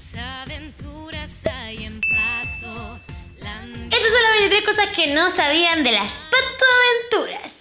Aventuras hay en Pato. Estas son las 23 cosas que no sabían de las patoaventuras.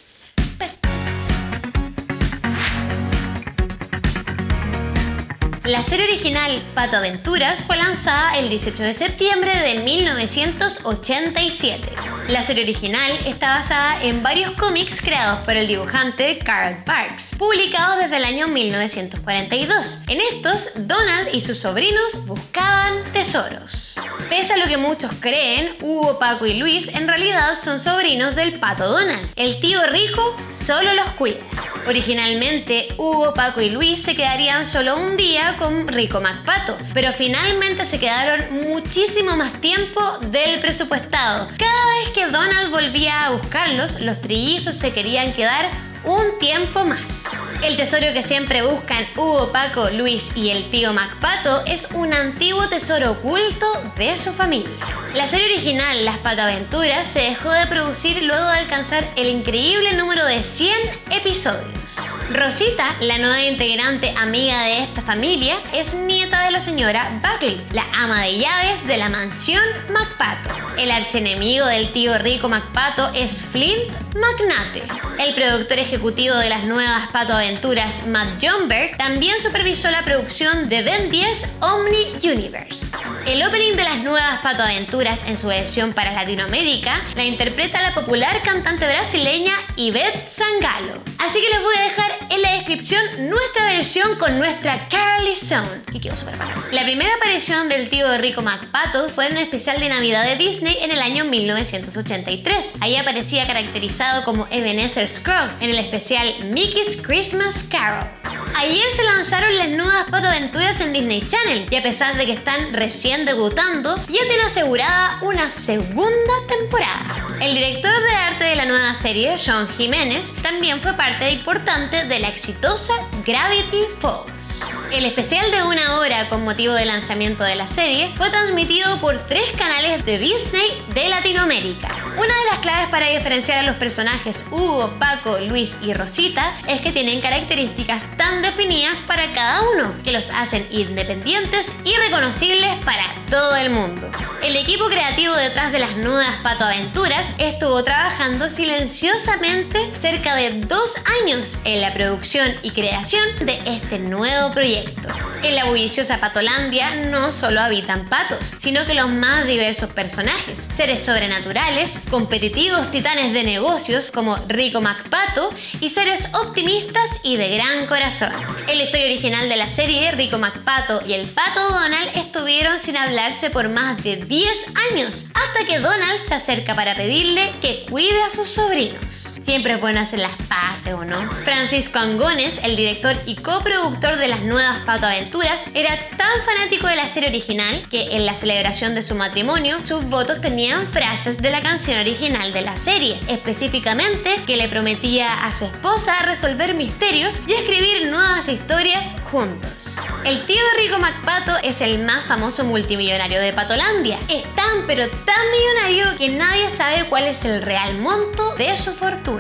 La serie original Pato Aventuras fue lanzada el 18 de septiembre de 1987. La serie original está basada en varios cómics creados por el dibujante Carl Parks, publicados desde el año 1942. En estos, Donald y sus sobrinos buscaban tesoros. Pese a lo que muchos creen, Hugo, Paco y Luis en realidad son sobrinos del pato Donald. El tío rico solo los cuida. Originalmente, Hugo, Paco y Luis se quedarían solo un día con Rico MacPato, pero finalmente se quedaron muchísimo más tiempo del presupuestado. Cada vez que Donald volvía a buscarlos, los trillizos se querían quedar un tiempo más. El tesoro que siempre buscan Hugo, Paco, Luis y el tío MacPato es un antiguo tesoro oculto de su familia. La serie original Las Patoaventuras se dejó de producir luego de alcanzar el increíble número de 100 episodios. Rosita, la nueva integrante amiga de esta familia, es nieta de la señora Buckley, la ama de llaves de la mansión MacPato. El archenemigo del tío rico MacPato es Flint McNate. El productor ejecutivo de las nuevas Pato Aventuras, Matt Jomberg, también supervisó la producción de Ben 10 Omni Universe. El opening de las nuevas Pato Aventuras en su versión para Latinoamérica la interpreta la popular cantante brasileña Yvette Sangalo. Así que les voy a dejar en la descripción nuestra versión con nuestra Carly Zone, que quedó súper. La primera aparición del tío Rico MacPato fue en un especial de Navidad de Disney en el año 1983. Ahí aparecía caracterizado como Ebenezer Scrooge especial Mickey's Christmas Carol. Ayer se lanzaron las nuevas Pato Aventuras en Disney Channel y a pesar de que están recién debutando, ya tienen asegurada una segunda temporada. El director de arte de la nueva serie, Sean Jiménez, también fue parte importante de la exitosa Gravity Falls. El especial de una hora con motivo del lanzamiento de la serie fue transmitido por tres canales de Disney de Latinoamérica. Una de las claves para diferenciar a los personajes Hugo, Paco, Luis y Rosita es que tienen características tan definidas para cada uno, que los hacen independientes y reconocibles para todo el mundo. El equipo creativo detrás de las nuevas Pato Aventuras estuvo trabajando silenciosamente cerca de dos años en la producción y creación de este nuevo proyecto. En la bulliciosa Patolandia no solo habitan patos, sino que los más diversos personajes, seres sobrenaturales, competitivos titanes de negocios como Rico MacPato y seres optimistas y de gran corazón. En la historia original de la serie, Rico MacPato y el pato Donald estuvieron sin hablarse por más de 10 años, hasta que Donald se acerca para pedirle que cuide a sus sobrinos. Siempre es bueno hacer las paces, ¿o no? Francisco Angones, el director y coproductor de las nuevas Pato Aventuras, era tan fanático de la serie original que en la celebración de su matrimonio, sus votos tenían frases de la canción original de la serie, específicamente que le prometía a su esposa resolver misterios y escribir nuevas historias juntos. El tío Rico MacPato es el más famoso multimillonario de Patolandia. Es tan pero tan millonario que nadie sabe cuál es el real monto de su fortuna.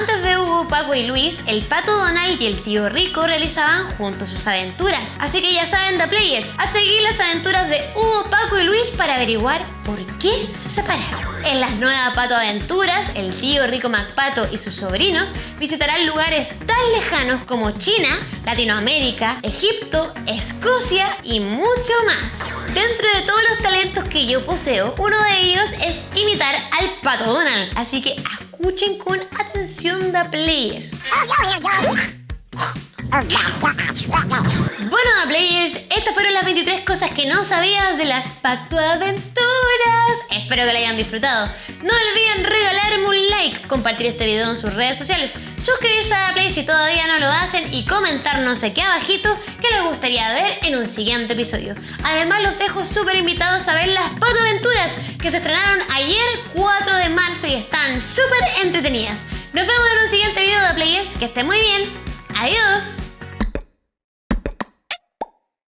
Antes de Hugo, Paco y Luis, el pato Donald y el tío Rico realizaban juntos sus aventuras. Así que ya saben, The Players, a seguir las aventuras de Hugo, Paco y Luis para averiguar por qué se separaron. En las nuevas Pato Aventuras, el tío Rico MacPato y sus sobrinos visitarán lugares tan lejanos como China, Latinoamérica, Egipto, Escocia y mucho más. Dentro de todos los talentos que yo poseo, uno de ellos es imitar al Pato Donald. Así que escuchen con atención The Players. Bueno, Players, estas fueron las 23 cosas que no sabías de las Patoaventuras. Espero que la hayan disfrutado. No olviden regalarme un like, compartir este video en sus redes sociales, suscribirse a Play si todavía no lo hacen y comentarnos aquí abajito qué les gustaría ver en un siguiente episodio. Además los dejo súper invitados a ver las Patoaventuras que se estrenaron ayer 4 de marzo y están súper entretenidas. Nos vemos en un siguiente video de Players. Que estén muy bien. Adiós.